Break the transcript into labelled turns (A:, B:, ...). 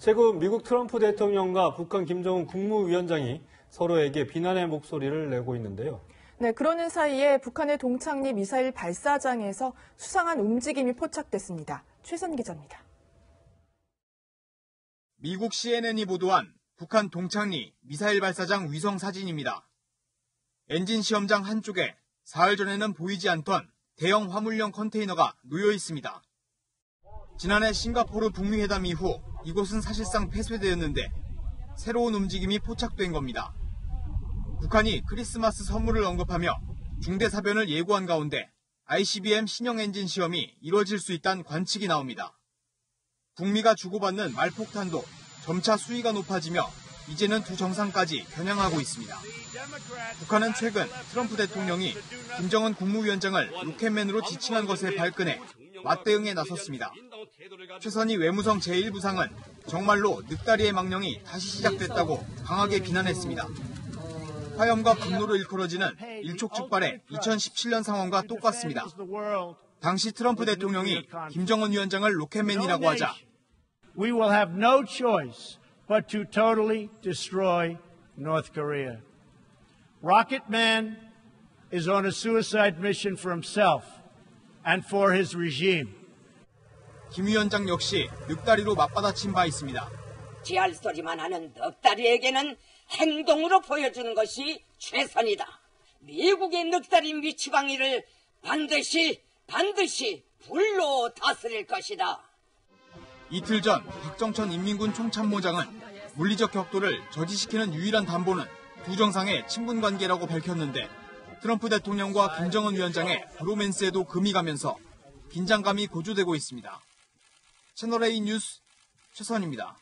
A: 최근 미국 트럼프 대통령과 북한 김정은 국무위원장이 서로에게 비난의 목소리를 내고 있는데요.
B: 네, 그러는 사이에 북한의 동창리 미사일 발사장에서 수상한 움직임이 포착됐습니다. 최선 기자입니다.
C: 미국 CNN이 보도한 북한 동창리 미사일 발사장 위성 사진입니다. 엔진 시험장 한쪽에 사흘 전에는 보이지 않던 대형 화물용 컨테이너가 놓여 있습니다. 지난해 싱가포르 북미 회담 이후 이곳은 사실상 폐쇄되었는데 새로운 움직임이 포착된 겁니다. 북한이 크리스마스 선물을 언급하며 중대 사변을 예고한 가운데 ICBM 신형 엔진 시험이 이루어질 수 있다는 관측이 나옵니다. 북미가 주고받는 말폭탄도 점차 수위가 높아지며 이제는 두 정상까지 겨냥하고 있습니다. 북한은 최근 트럼프 대통령이 김정은 국무위원장을 로켓맨으로 지칭한 것에 발끈해 맞대응에 나섰습니다. 최선희 외무성 제1부상은 정말로 늑다리의 망령이 다시 시작됐다고 강하게 비난했습니다. 화염과 분노로 일컬어지는 일촉즉발의 2017년 상황과 똑같습니다. 당시 트럼프 대통령이 김정은 위원장을 로켓맨이라고 하자
D: we will have no choice but to totally destroy North Korea. Rocket Man is on a suicide mission for himself and for his regime.
C: 김 위원장 역시 늑다리로 맞받아친 바 있습니다.
E: 지할 소리만 하는 늑다리에게는 행동으로 보여주는 것이 최선이다. 미국의 늑다리 미치광이를 반드시 반드시 불로 다스릴 것이다.
C: 이틀 전 박정천 인민군 총참모장은 물리적 격도를 저지시키는 유일한 담보는 두 정상의 친분 관계라고 밝혔는데 트럼프 대통령과 김정은 위원장의 브로맨스에도 금이 가면서 긴장감이 고조되고 있습니다. 채널A 뉴스 최선입니다.